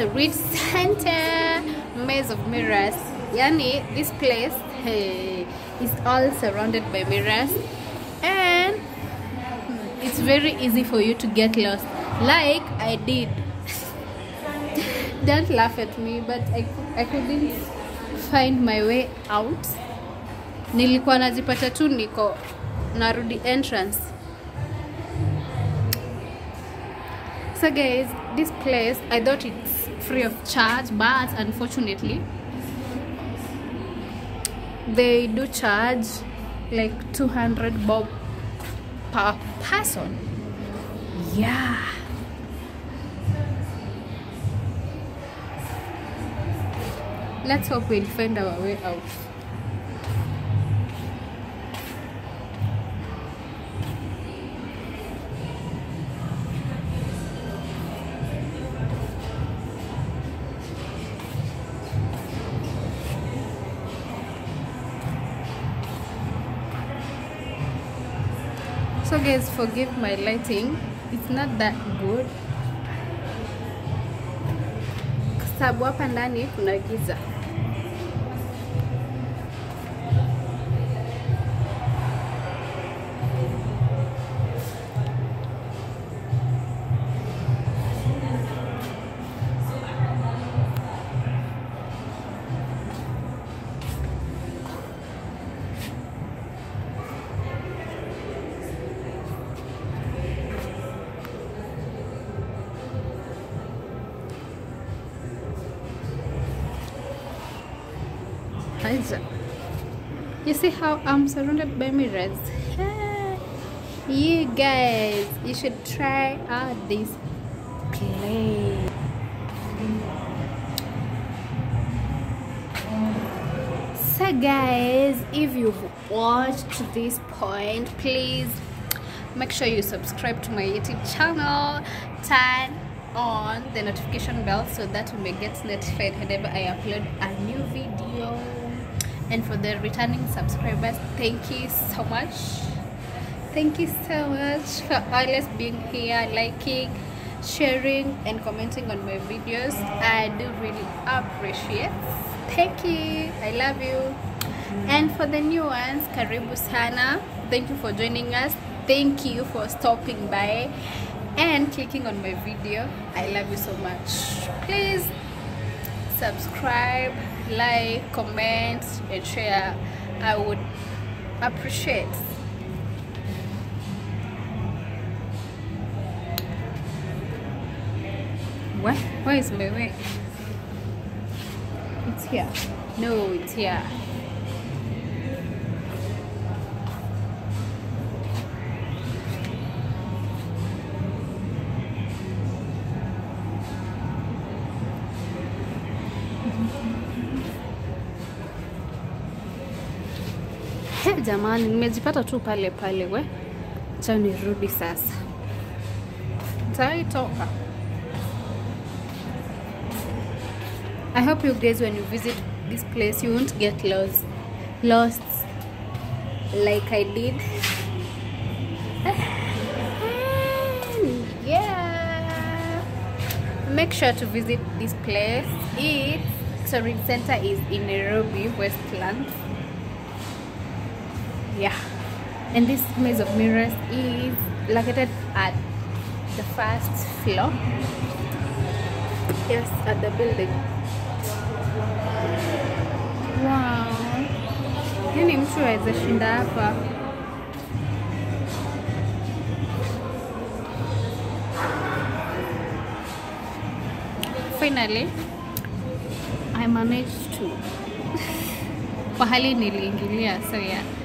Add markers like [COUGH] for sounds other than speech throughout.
at rich Center, Maze of Mirrors. Yani, this place hey, is all surrounded by mirrors, and it's very easy for you to get lost, like I did. [LAUGHS] Don't laugh at me, but I, I couldn't find my way out. Nilikuwa najipata tu niko narudi entrance so guys this place i thought it's free of charge but unfortunately they do charge like 200 bob per person. Yeah. Let's hope we'll find our way out so guys forgive my lighting. It's not that good. Kwa sababu hapa ndani kuna giza You see how I'm surrounded by mirrors? You guys, you should try out this place. So guys, if you've watched this point, please make sure you subscribe to my YouTube channel, turn on the notification bell so that you may get notified whenever I upload a new video. And for the returning subscribers, thank you so much. Thank you so much for always being here, liking, sharing, and commenting on my videos. I do really appreciate. Thank you. I love you. And for the new ones, Karibu Sana. Thank you for joining us. Thank you for stopping by and clicking on my video. I love you so much. Please subscribe, like, comment, and share. I would appreciate. What? Where is my way? It's here. No, it's here. He, jamani nimejipata tu pale pale we. Cha nirudi sasa. Taitoka i hope you guys when you visit this place you won't get lost. Lost like i did. [SIGHS] Make sure to visit this place. Its touring Center is in Nairobi, Westlands yeah. And this maze of mirrors is located at the first floor. Yes at the building. Wow. Yani mtu aweza shinda hapa. Finally i managed to. [LAUGHS] Pahali niliingilia so yeah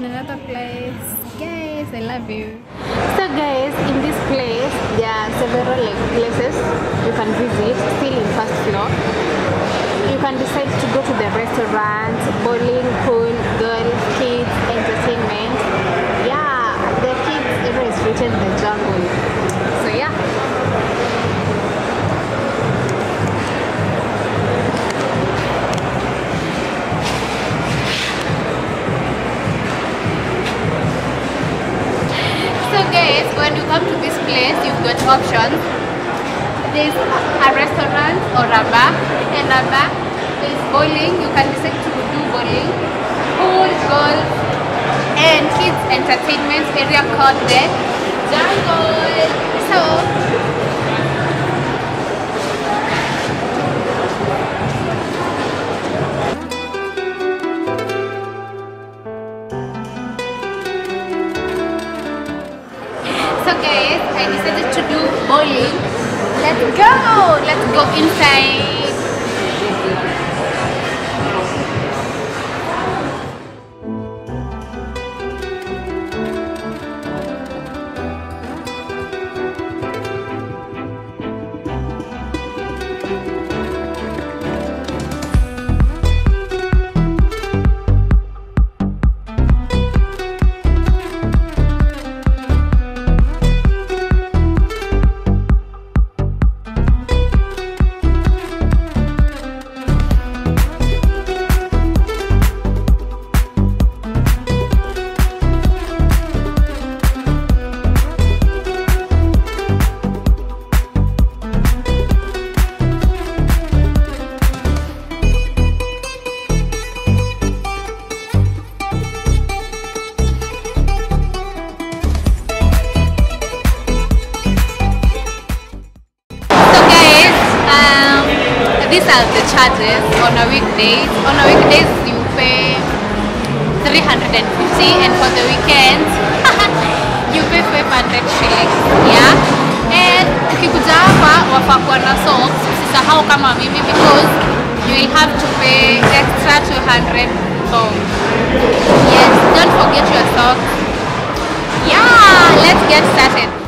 in another place. Guys i love you. So guys in this place there are several like places you can visit still in first floor. You can decide to go to the restaurant bowling pool golf kids entertainment. Yeah the kids area is written the jungle place, when you come to this place, you've got options. There's a restaurant or a bar, and a bar. There's bowling. You can decide to do bowling, pool, golf, and kids entertainment area called the Jungle. So Guys, I decided to do bowling. Let's go! Let's go inside. Are the charges on a weekdays. On a weekdays you pay 350 and for the weekends [LAUGHS] you pay 500 shillings. Yeah? And ukikuja hapa wafaa kuwa na socks. Usisahau kama mimi because you will have to pay extra 200 bob. Yes, don't forget your socks. Yeah, let's get started.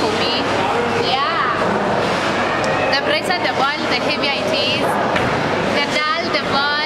for me. Yeah. The bread, the world, the heavy it is. The dal, the world.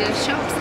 The shops.